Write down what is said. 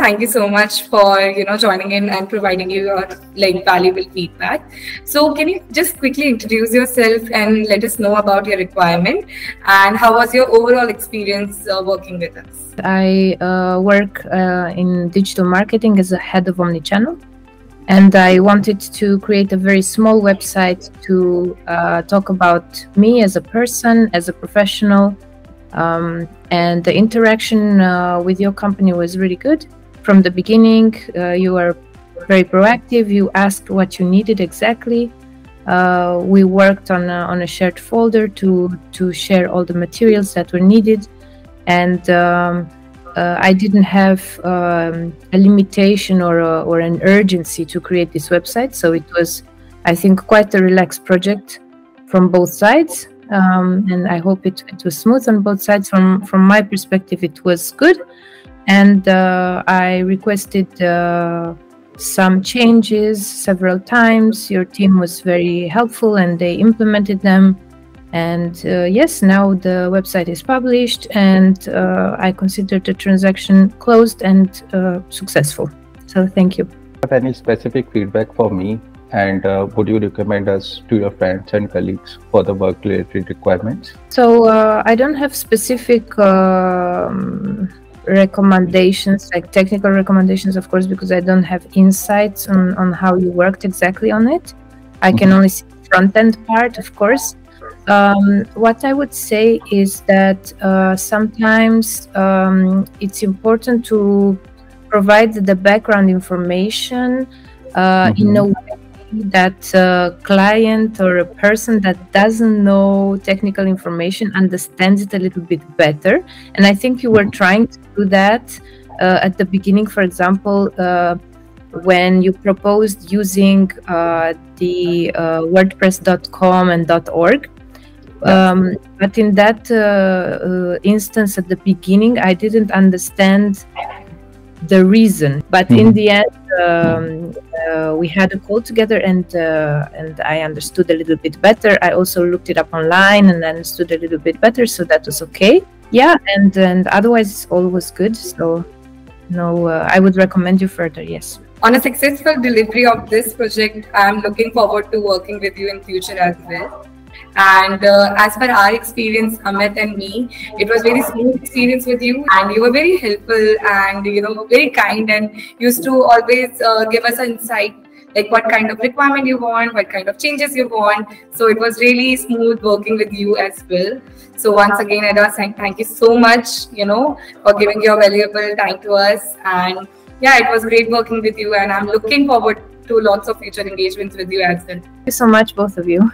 thank you so much for you know joining in and providing you your like valuable feedback. So, can you just quickly introduce yourself and let us know about your requirement and how was your overall experience uh, working with us? I uh, work uh, in digital marketing as a head of omnichannel and I wanted to create a very small website to uh, talk about me as a person, as a professional, um, and the interaction uh, with your company was really good. From the beginning, uh, you were very proactive. You asked what you needed exactly. Uh, we worked on a, on a shared folder to to share all the materials that were needed, and um, uh, I didn't have um, a limitation or, a, or an urgency to create this website. So it was, I think, quite a relaxed project from both sides. Um, and I hope it, it was smooth on both sides. From, from my perspective, it was good. And uh, I requested uh, some changes several times. Your team was very helpful and they implemented them. And uh, yes, now the website is published, and uh, I consider the transaction closed and uh, successful. So thank you. Have any specific feedback for me? And uh, would you recommend us to your friends and colleagues for the work related requirements? So uh, I don't have specific um, recommendations, like technical recommendations, of course, because I don't have insights on, on how you worked exactly on it. I can mm-hmm. only see front end part, of course. Um, what I would say is that uh, sometimes um, it's important to provide the background information uh, mm-hmm. in a way that a client or a person that doesn't know technical information understands it a little bit better. And I think you were mm-hmm. trying to do that uh, at the beginning, for example. Uh, when you proposed using uh, the uh, WordPress.com and .org, um, but in that uh, uh, instance at the beginning, I didn't understand the reason. But mm-hmm. in the end, um, we had a call together, and uh, and I understood a little bit better. I also looked it up online and understood a little bit better, so that was okay. Yeah, and and otherwise all was good. So no, uh, I would recommend you further. Yes. On a successful delivery of this project, I'm looking forward to working with you in future as well. And uh, as per our experience, Amit and me, it was very smooth experience with you, and you were very helpful and you know very kind, and used to always uh, give us insight like what kind of requirement you want, what kind of changes you want. So it was really smooth working with you as well. So once again, Ada, thank you so much, you know, for giving your valuable time to us. And yeah, it was great working with you, and I'm looking forward to lots of future engagements with you as well. Thank you so much, both of you.